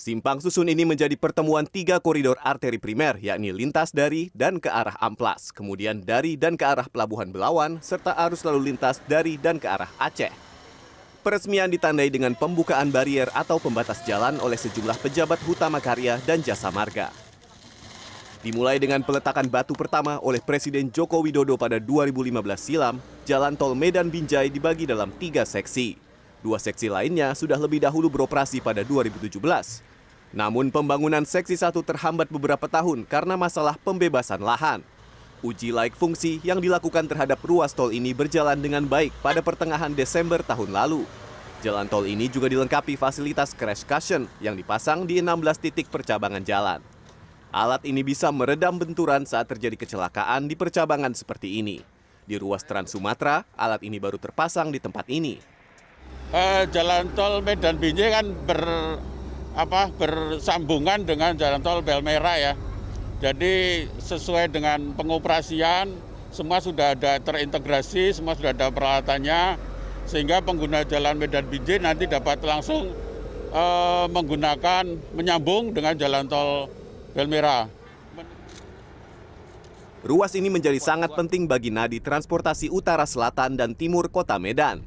Simpang susun ini menjadi pertemuan tiga koridor arteri primer, yakni lintas dari dan ke arah Amplas, kemudian dari dan ke arah Pelabuhan Belawan, serta arus lalu lintas dari dan ke arah Aceh. Peresmian ditandai dengan pembukaan barier atau pembatas jalan oleh sejumlah pejabat Hutama Karya dan Jasa Marga. Dimulai dengan peletakan batu pertama oleh Presiden Joko Widodo pada 2015 silam, jalan tol Medan Binjai dibagi dalam tiga seksi. Dua seksi lainnya sudah lebih dahulu beroperasi pada 2017. Namun pembangunan seksi satu terhambat beberapa tahun karena masalah pembebasan lahan. Uji laik fungsi yang dilakukan terhadap ruas tol ini berjalan dengan baik pada pertengahan Desember tahun lalu. Jalan tol ini juga dilengkapi fasilitas crash cushion yang dipasang di 16 titik percabangan jalan. Alat ini bisa meredam benturan saat terjadi kecelakaan di percabangan seperti ini. Di ruas Trans Sumatera, alat ini baru terpasang di tempat ini. Eh, jalan tol Medan Binjai kan ber, apa, bersambungan dengan jalan tol Belmera ya. Jadi sesuai dengan pengoperasian, semua sudah ada terintegrasi, semua sudah ada peralatannya, sehingga pengguna jalan Medan Binjai nanti dapat langsung eh, menggunakan menyambung dengan jalan tol Belmera. Ruas ini menjadi sangat penting bagi nadi transportasi utara selatan dan timur kota Medan.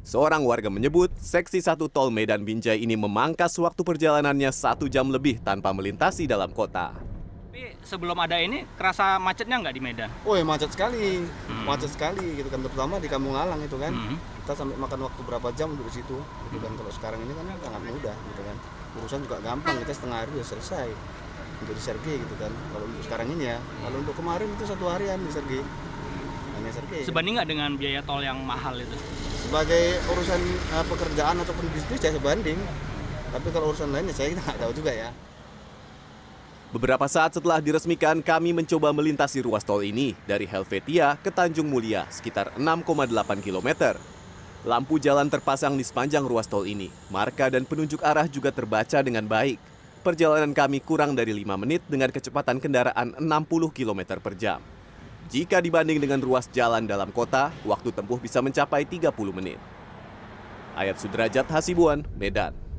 Seorang warga menyebut seksi satu tol Medan Binjai ini memangkas waktu perjalanannya satu jam lebih tanpa melintasi dalam kota. Tapi sebelum ada ini kerasa macetnya nggak di Medan? Oh ya macet sekali, macet sekali gitu kan terutama di Kampung Alang itu kan. Hmm. Kita sampai makan waktu berapa jam untuk di situ gitu kan. Kalau sekarang ini kan sangat mudah gitu kan. Urusan juga gampang, kita setengah hari sudah selesai untuk di Sergei gitu kan. Kalau untuk sekarang ini ya, kalau untuk kemarin itu satu harian di Sergei. Hanya Sergei. Sebanding nggak dengan biaya tol yang mahal itu? Sebagai urusan eh, pekerjaan ataupun bisnis saya sebanding. Tapi kalau urusan lainnya saya nggak tahu juga ya. Beberapa saat setelah diresmikan, kami mencoba melintasi ruas tol ini dari Helvetia ke Tanjung Mulia sekitar 6,8 km. Lampu jalan terpasang di sepanjang ruas tol ini. Marka dan penunjuk arah juga terbaca dengan baik. Perjalanan kami kurang dari 5 menit dengan kecepatan kendaraan 60 km per jam. Jika dibanding dengan ruas jalan dalam kota, waktu tempuh bisa mencapai 30 menit. Ayat Sudrajat Hasibuan, Medan.